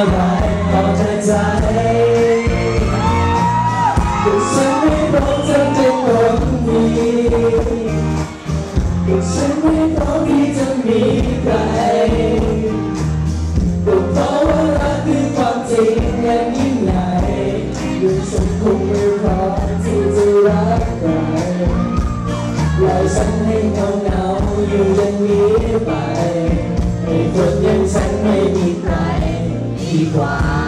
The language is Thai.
อะไรพอใจใจแต่ฉันไม่พร้อมจะทนนี้แต่ฉันไม่พร้อมที่จะมีใครแต่เพราะว่ารักคือความจริงแค่ยิ่งให้เขาเงาอยู่อย่างนี้ไปให้คนอย่างฉันไม่มีใคร Di.